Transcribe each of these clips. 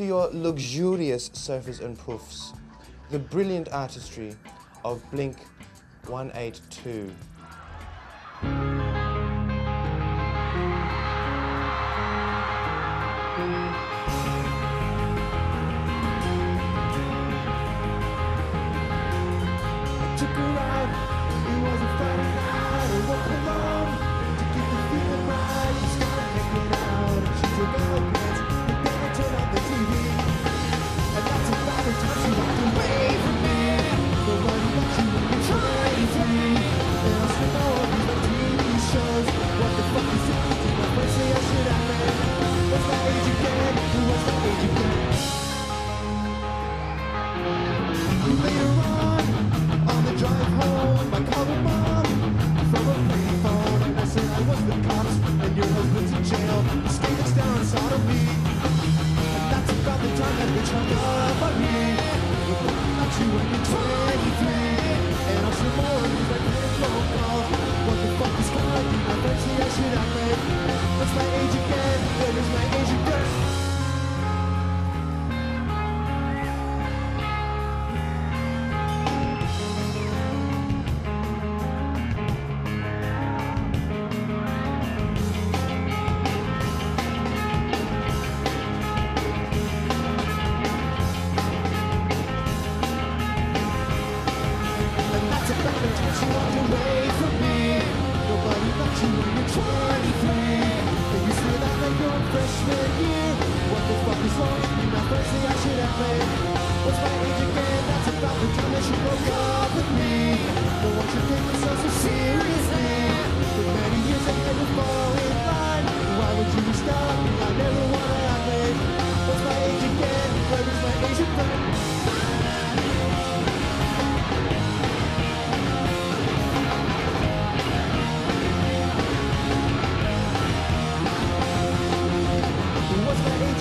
to your luxurious surface and poofs, the brilliant artistry of Blink 182. Thank you. Which one spit you What the fuck is wrong with me? Now firstly I should have it What's my age again? That's about the time that she broke up with me Don't want should take myself so seriously For many years ahead, we're fall in line Why would you stop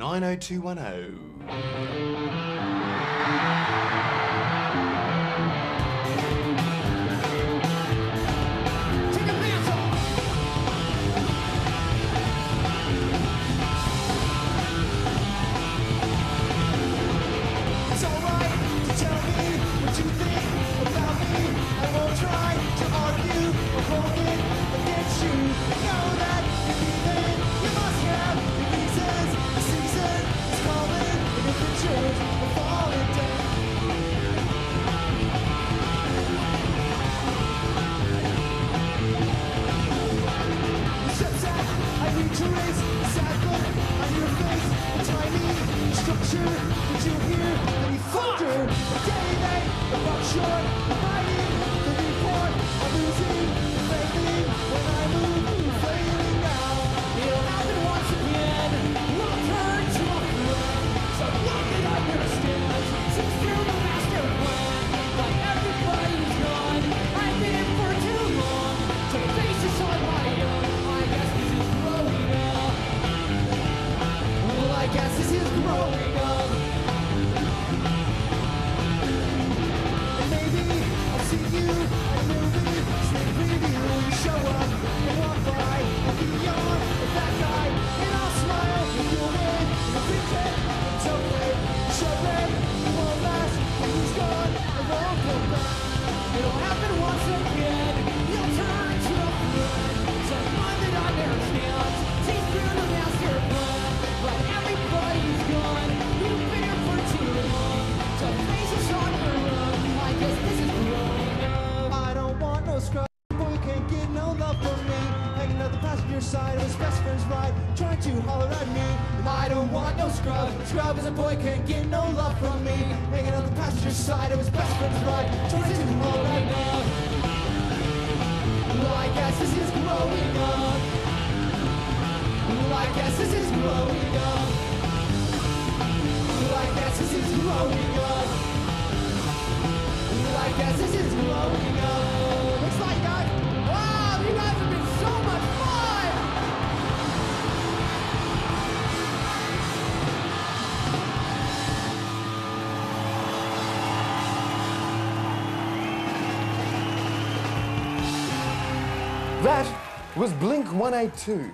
90210. should try to holler at me. I don't want no scrub. Scrub as a boy, can't get no love from me. Hanging on the passenger side of his best friend's ride, trying to holler right now. I guess this is growing up. I guess this is growing up. I guess this is growing up. I guess this is growing up. was Blink 182.